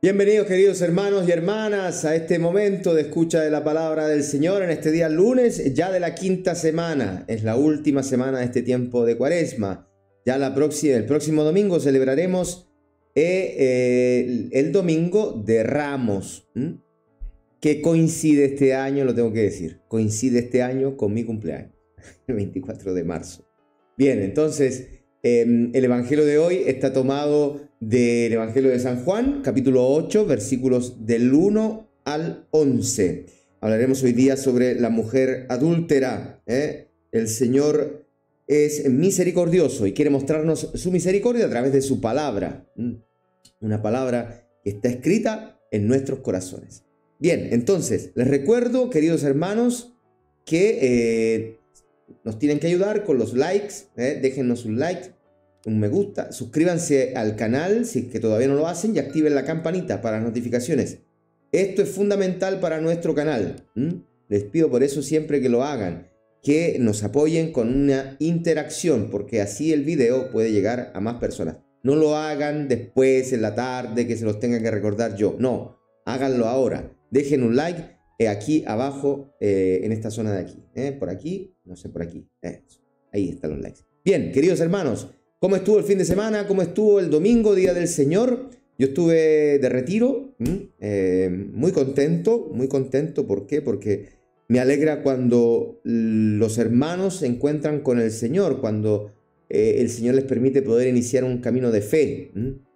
Bienvenidos queridos hermanos y hermanas a este momento de escucha de la palabra del Señor en este día lunes ya de la quinta semana. Es la última semana de este tiempo de cuaresma. Ya la próxima, el próximo domingo celebraremos eh, eh, el domingo de Ramos, que coincide este año, lo tengo que decir, coincide este año con mi cumpleaños, el 24 de marzo. Bien, entonces Em, el Evangelio de hoy está tomado del Evangelio de San Juan, capítulo 8, versículos del 1 al 11. Hablaremos hoy día sobre la mujer adúltera. ¿eh? El Señor es misericordioso y quiere mostrarnos su misericordia a través de su palabra. Una palabra que está escrita en nuestros corazones. Bien, entonces, les recuerdo, queridos hermanos, que eh, nos tienen que ayudar con los likes, ¿eh? déjennos un like, un me gusta, suscríbanse al canal si es que todavía no lo hacen y activen la campanita para las notificaciones. Esto es fundamental para nuestro canal. Les pido por eso siempre que lo hagan, que nos apoyen con una interacción, porque así el video puede llegar a más personas. No lo hagan después, en la tarde, que se los tenga que recordar yo. No, háganlo ahora. Dejen un like eh, aquí abajo, eh, en esta zona de aquí. Eh, por aquí, no sé, por aquí. Ahí están los likes. Bien, queridos hermanos, ¿cómo estuvo el fin de semana? ¿Cómo estuvo el domingo, Día del Señor? Yo estuve de retiro, muy contento, muy contento. ¿Por qué? Porque me alegra cuando los hermanos se encuentran con el Señor, cuando el Señor les permite poder iniciar un camino de fe.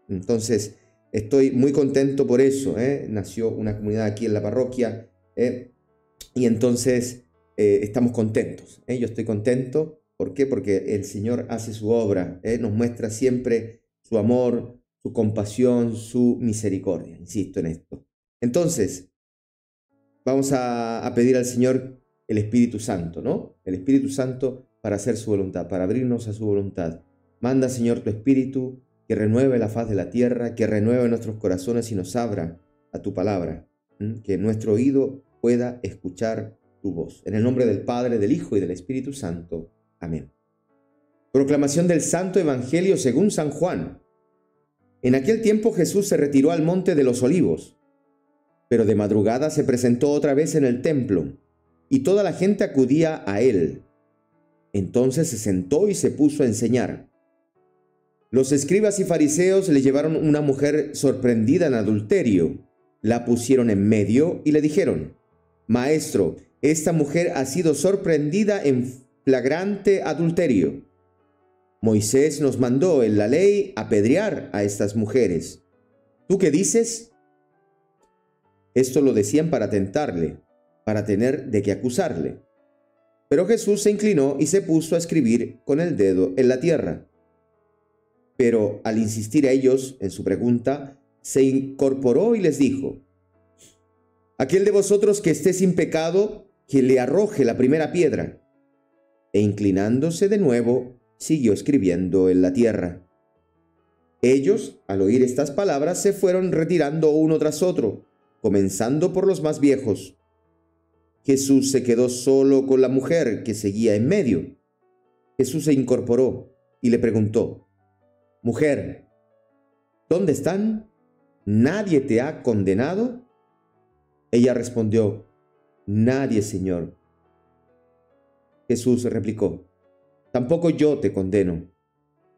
Entonces, estoy muy contento por eso. Nació una comunidad aquí en la parroquia ¿eh? y entonces eh, estamos contentos. ¿eh? Yo estoy contento. ¿Por qué? Porque el Señor hace su obra, nos muestra siempre su amor, su compasión, su misericordia. Insisto en esto. Entonces, vamos a, a pedir al Señor el Espíritu Santo, ¿no? El Espíritu Santo para hacer su voluntad, para abrirnos a su voluntad. Manda, Señor, tu Espíritu que renueve la faz de la tierra, que renueve nuestros corazones y nos abra a tu palabra que nuestro oído pueda escuchar tu voz. En el nombre del Padre, del Hijo y del Espíritu Santo. Amén. Proclamación del Santo Evangelio según San Juan. En aquel tiempo Jesús se retiró al monte de los olivos, pero de madrugada se presentó otra vez en el templo, y toda la gente acudía a él. Entonces se sentó y se puso a enseñar. Los escribas y fariseos le llevaron una mujer sorprendida en adulterio la pusieron en medio y le dijeron, Maestro, esta mujer ha sido sorprendida en flagrante adulterio. Moisés nos mandó en la ley apedrear a estas mujeres. ¿Tú qué dices? Esto lo decían para tentarle, para tener de qué acusarle. Pero Jesús se inclinó y se puso a escribir con el dedo en la tierra. Pero al insistir a ellos en su pregunta, se incorporó y les dijo, Aquel de vosotros que esté sin pecado, que le arroje la primera piedra. E inclinándose de nuevo, siguió escribiendo en la tierra. Ellos, al oír estas palabras, se fueron retirando uno tras otro, comenzando por los más viejos. Jesús se quedó solo con la mujer que seguía en medio. Jesús se incorporó y le preguntó, Mujer, ¿dónde están? ¿Nadie te ha condenado? Ella respondió, nadie, Señor. Jesús replicó, tampoco yo te condeno.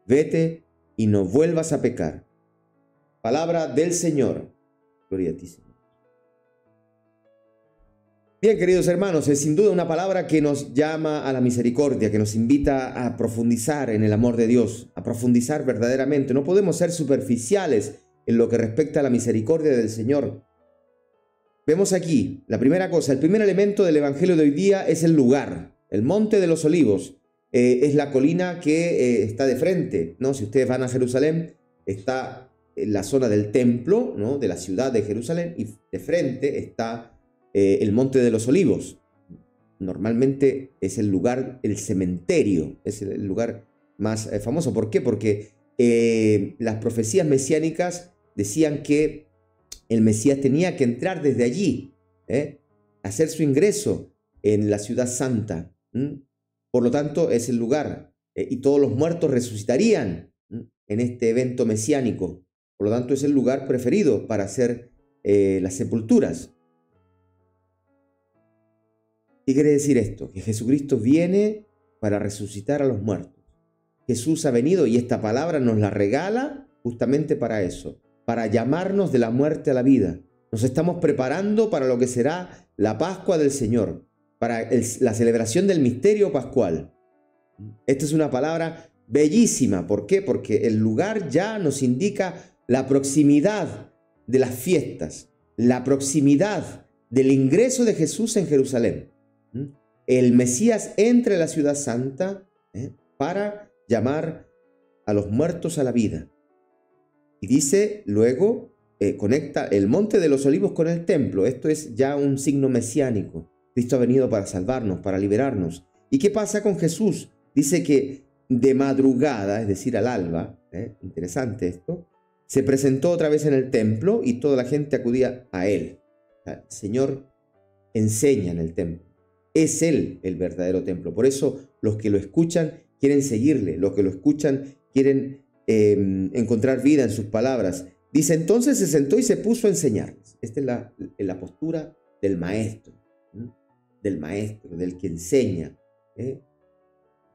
Vete y no vuelvas a pecar. Palabra del Señor. Gloria a ti, Señor. Bien, queridos hermanos, es sin duda una palabra que nos llama a la misericordia, que nos invita a profundizar en el amor de Dios, a profundizar verdaderamente. No podemos ser superficiales en lo que respecta a la misericordia del Señor. Vemos aquí, la primera cosa, el primer elemento del Evangelio de hoy día es el lugar, el Monte de los Olivos. Eh, es la colina que eh, está de frente, ¿no? Si ustedes van a Jerusalén, está en la zona del templo, ¿no? De la ciudad de Jerusalén, y de frente está eh, el Monte de los Olivos. Normalmente es el lugar, el cementerio, es el lugar más famoso. ¿Por qué? Porque las profecías mesiánicas decían que el Mesías tenía que entrar desde allí, ¿eh? hacer su ingreso en la ciudad santa. Por lo tanto, es el lugar. Eh, y todos los muertos resucitarían en este evento mesiánico. Por lo tanto, es el lugar preferido para hacer eh, las sepulturas. ¿Qué quiere decir esto? Que Jesucristo viene para resucitar a los muertos. Jesús ha venido y esta palabra nos la regala justamente para eso, para llamarnos de la muerte a la vida. Nos estamos preparando para lo que será la Pascua del Señor, para la celebración del misterio pascual. Esta es una palabra bellísima. ¿Por qué? Porque el lugar ya nos indica la proximidad de las fiestas, la proximidad del ingreso de Jesús en Jerusalén. El Mesías entra en la ciudad santa ¿eh? para llamar a los muertos a la vida. Y dice luego, eh, conecta el monte de los olivos con el templo. Esto es ya un signo mesiánico. Cristo ha venido para salvarnos, para liberarnos. ¿Y qué pasa con Jesús? Dice que de madrugada, es decir, al alba, ¿eh? interesante esto, se presentó otra vez en el templo y toda la gente acudía a él. Señor enseña en el templo. Es Él el verdadero templo. Por eso los que lo escuchan quieren seguirle, los que lo escuchan quieren em, encontrar vida en sus palabras. Dice entonces se sentó y se puso a enseñarles. Esta es la, la postura del maestro, del maestro, del que enseña, ¿eh?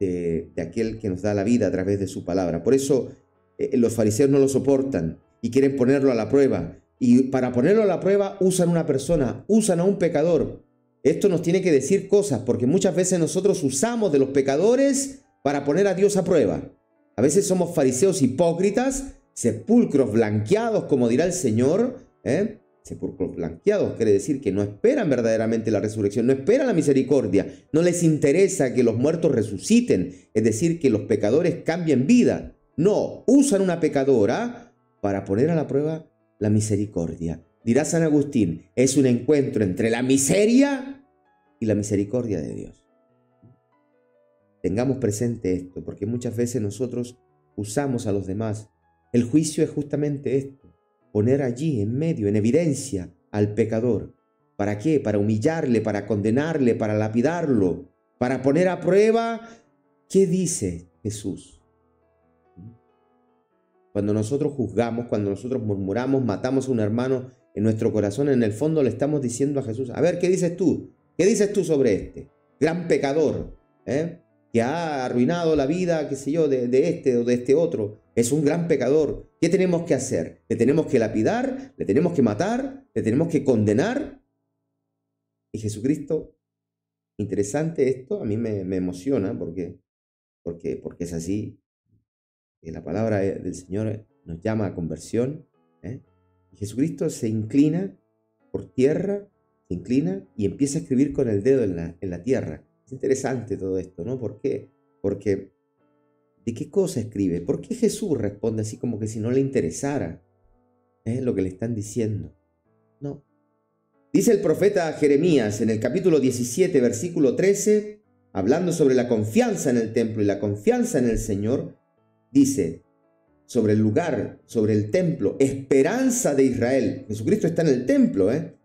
de, aquel que nos da la vida a través de su palabra. Por eso eh, los fariseos no lo soportan y quieren ponerlo a la prueba. Y para ponerlo a la prueba usan una persona, usan a un pecador. Esto nos tiene que decir cosas, porque muchas veces nosotros usamos de los pecadores para poner a Dios a prueba. A veces somos fariseos hipócritas, sepulcros blanqueados, como dirá el Señor. ¿eh? Sepulcros blanqueados quiere decir que no esperan verdaderamente la resurrección, no esperan la misericordia, no les interesa que los muertos resuciten, es decir, que los pecadores cambien vida. No, usan una pecadora para poner a la prueba la misericordia. Dirá San Agustín, es un encuentro entre la miseria y la misericordia de Dios. Tengamos presente esto, porque muchas veces nosotros usamos a los demás. El juicio es justamente esto, poner allí en medio, en evidencia, al pecador. ¿Para qué? Para humillarle, para condenarle, para lapidarlo, para poner a prueba qué dice Jesús. Cuando nosotros juzgamos, cuando nosotros murmuramos, matamos a un hermano en nuestro corazón, en el fondo le estamos diciendo a Jesús, a ver, ¿qué dices tú? ¿Qué dices tú sobre este? Gran pecador, ¿eh? Que ha arruinado la vida, qué sé yo, de, este o de este otro. Es un gran pecador. ¿Qué tenemos que hacer? ¿Le tenemos que lapidar? ¿Le tenemos que matar? ¿Le tenemos que condenar? Y Jesucristo, interesante esto, a mí me, emociona porque, porque, porque es así la palabra del Señor nos llama a conversión. ¿eh? Jesucristo se inclina por tierra, se inclina y empieza a escribir con el dedo en la, en la tierra. Es interesante todo esto, ¿no? ¿Por qué? Porque ¿de qué cosa escribe? ¿Por qué Jesús responde así como que si no le interesara ¿eh? lo que le están diciendo? No. Dice el profeta Jeremías en el capítulo 17, versículo 13, hablando sobre la confianza en el templo y la confianza en el Señor, dice sobre el lugar, sobre el templo, esperanza de Israel. Jesucristo está en el templo, ¿eh?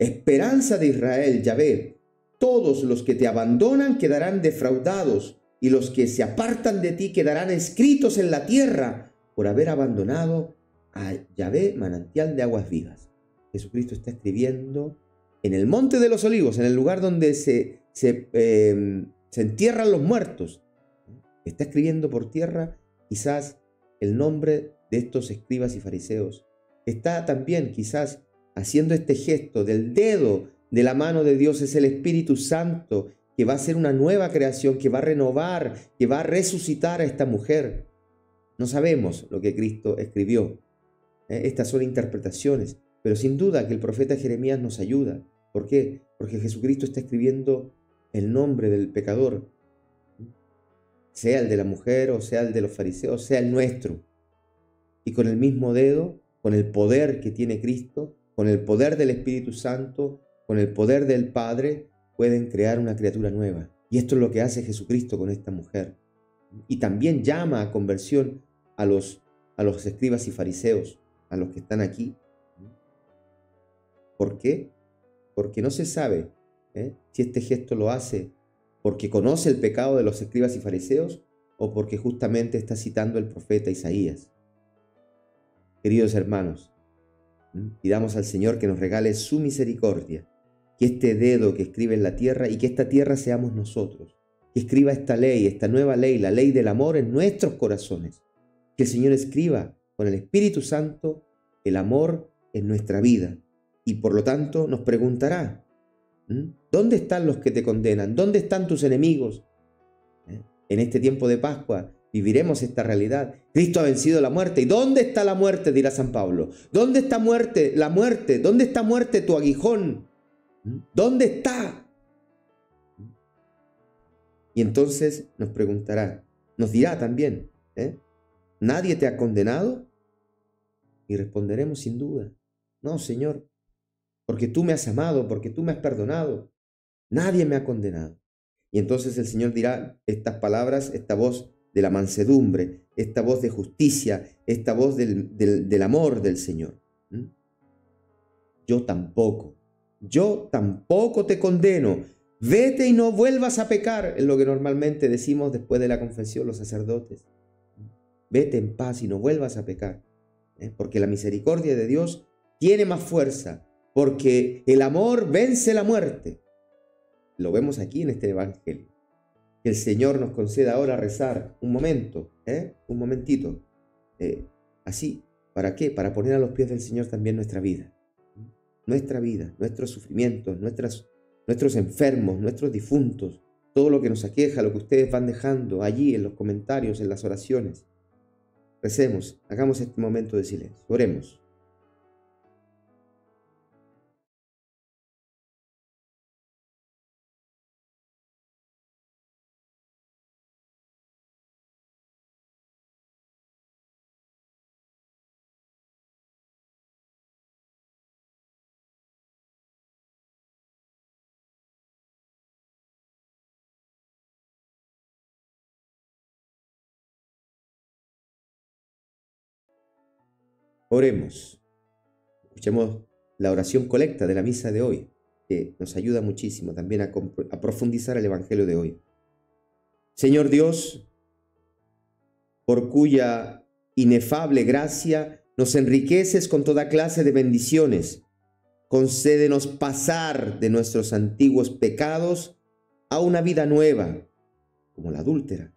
Esperanza de Israel, Yahvé. Todos los que te abandonan quedarán defraudados y los que se apartan de ti quedarán escritos en la tierra por haber abandonado a Yahvé, manantial de aguas vivas. Jesucristo está escribiendo en el monte de los olivos, en el lugar donde se, se, eh, se entierran los muertos. Está escribiendo por tierra quizás el nombre de estos escribas y fariseos. Está también quizás haciendo este gesto del dedo de la mano de Dios es el Espíritu Santo que va a ser una nueva creación, que va a renovar, que va a resucitar a esta mujer. No sabemos lo que Cristo escribió. ¿eh? Estas son interpretaciones, pero sin duda que el profeta Jeremías nos ayuda. ¿Por qué? Porque Jesucristo está escribiendo el nombre del pecador sea el de la mujer o sea el de los fariseos, sea el nuestro. Y con el mismo dedo, con el poder que tiene Cristo, con el poder del Espíritu Santo, con el poder del Padre, pueden crear una criatura nueva. Y esto es lo que hace Jesucristo con esta mujer. Y también llama a conversión a los, a los escribas y fariseos, a los que están aquí. ¿Por qué? Porque no se sabe ¿eh? si este gesto lo hace porque conoce el pecado de los escribas y fariseos o porque justamente está citando el profeta Isaías, queridos hermanos, pidamos al Señor que nos regale su misericordia, que este dedo que escribe en la tierra y que esta tierra seamos nosotros, que escriba esta ley, esta nueva ley, la ley del amor en nuestros corazones, que el Señor escriba con el Espíritu Santo el amor en nuestra vida y por lo tanto nos preguntará, ¿dónde están los que te condenan? ¿Dónde están tus enemigos? ¿Eh? En este tiempo de Pascua viviremos esta realidad. Cristo ha vencido la muerte. ¿Y dónde está la muerte? dirá San Pablo. ¿Dónde está muerte? La muerte. ¿Dónde está muerte tu aguijón? ¿Dónde está? Y entonces nos preguntará, nos dirá también, ¿eh? ¿nadie te ha condenado? Y responderemos sin duda, no, Señor, porque tú me has amado, porque tú me has perdonado. Nadie me ha condenado. Y entonces el Señor dirá estas palabras, esta voz de la mansedumbre, esta voz de justicia, esta voz del, del, amor del Señor. Yo tampoco, yo tampoco te condeno. Vete y no vuelvas a pecar, es lo que normalmente decimos después de la confesión los sacerdotes. Vete en paz y no vuelvas a pecar, ¿eh? porque la misericordia de Dios tiene más fuerza, porque el amor vence la muerte. Lo vemos aquí en este Evangelio. Que el Señor nos conceda ahora rezar un momento, ¿eh? un momentito, eh, así. ¿Para qué? Para poner a los pies del Señor también nuestra vida. Nuestra vida, nuestros sufrimientos, nuestras, nuestros enfermos, nuestros difuntos, todo lo que nos aqueja, lo que ustedes van dejando allí en los comentarios, en las oraciones. Recemos, hagamos este momento de silencio. Oremos. Oremos. Escuchemos la oración colecta de la misa de hoy, que nos ayuda muchísimo también a, profundizar el Evangelio de hoy. Señor Dios, por cuya inefable gracia nos enriqueces con toda clase de bendiciones, concédenos pasar de nuestros antiguos pecados a una vida nueva, como la adúltera,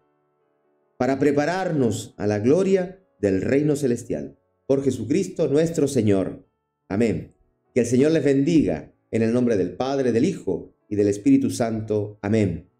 para prepararnos a la gloria del reino celestial por Jesucristo nuestro Señor. Amén. Que el Señor les bendiga en el nombre del Padre, del Hijo y del Espíritu Santo. Amén.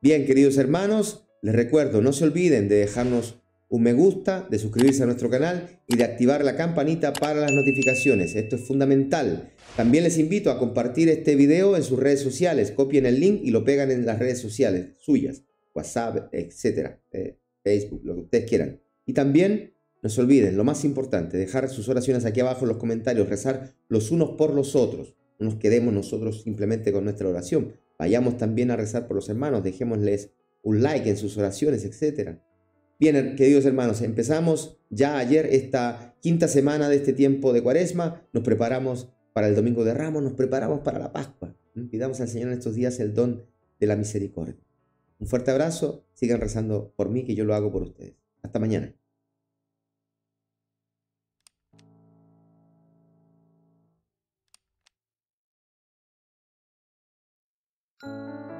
Bien, queridos hermanos, les recuerdo, no se olviden de dejarnos un me gusta, de suscribirse a nuestro canal y de activar la campanita para las notificaciones. Esto es fundamental. También les invito a compartir este video en sus redes sociales. Copien el link y lo pegan en las redes sociales suyas, WhatsApp, etcétera, eh, Facebook, lo que ustedes quieran. Y también no se olviden, lo más importante, dejar sus oraciones aquí abajo en los comentarios, rezar los unos por los otros. No nos quedemos nosotros simplemente con nuestra oración. Vayamos también a rezar por los hermanos, dejémosles un like en sus oraciones, etc. Bien, queridos hermanos, empezamos ya ayer esta quinta semana de este tiempo de cuaresma, nos preparamos para el Domingo de Ramos, nos preparamos para la Pascua. Pidamos al Señor en estos días el don de la misericordia. Un fuerte abrazo, sigan rezando por mí que yo lo hago por ustedes. Hasta mañana. Música